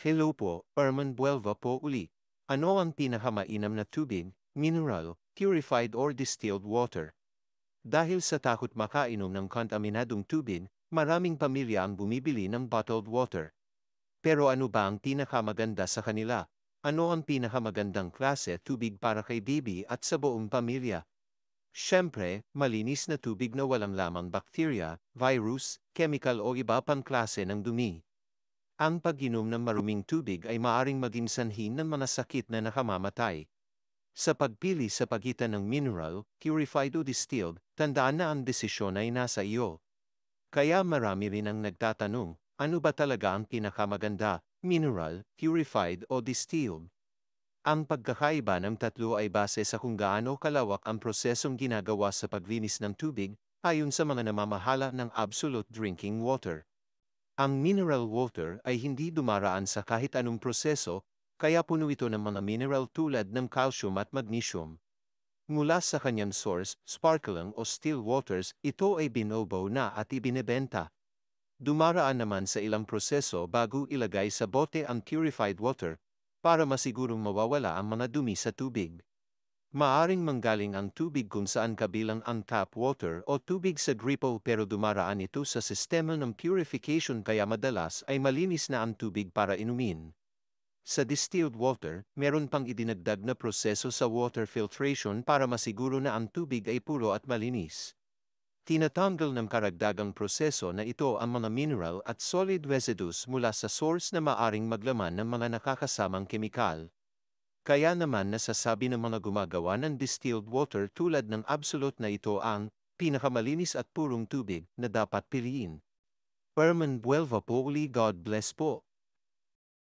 Hello po, Herman Buelva po uli. Ano ang pinakamainam na tubig, mineral, purified or distilled water? Dahil sa takot makainom ng kontaminadong tubig, maraming pamilya ang bumibili ng bottled water. Pero ano ba ang pinakamaganda sa kanila? Ano ang pinakamagandang klase tubig para kay baby at sa buong pamilya? Siyempre, malinis na tubig na walang lamang bakterya, virus, chemical o iba pang klase ng dumi. Ang pag-inom ng maruming tubig ay maaring maging sanhi ng mga sakit na nakamamatay. Sa pagpili sa pagitan ng mineral, purified o distilled, tandaan na ang desisyon ay nasa iyo. Kaya marami rin ang nagtatanong, ano ba talaga ang pinakamaganda, mineral, purified o distilled? Ang pagkakaiba ng tatlo ay base sa kung gaano kalawak ang prosesong ginagawa sa paglinis ng tubig ayon sa mga namamahala ng absolute drinking water. Ang mineral water ay hindi dumaraan sa kahit anong proseso, kaya puno ito ng mga mineral tulad ng calcium at magnesium. Mula sa kanyang source, sparkling o still waters, ito ay binobo na at ibinebenta. Dumaraan naman sa ilang proseso bago ilagay sa bote ang purified water, para masigurong mawawala ang mga dumi sa tubig. Maaring manggaling ang tubig kung saan kabilang ang tap water o tubig sa gripo pero dumaraan ito sa sistema ng purification kaya madalas ay malinis na ang tubig para inumin. Sa distilled water, meron pang idinagdag na proseso sa water filtration para masiguro na ang tubig ay puro at malinis. Tinatanggal ng karagdagang proseso na ito ang mga mineral at solid residues mula sa source na maaring maglaman ng mga nakakasamang kemikal. Kaya naman nasasabi ng mga gumagawa ng distilled water tulad ng absolute na ito ang pinakamalinis at purong tubig na dapat piliin. Herman Buelva po uli God bless po.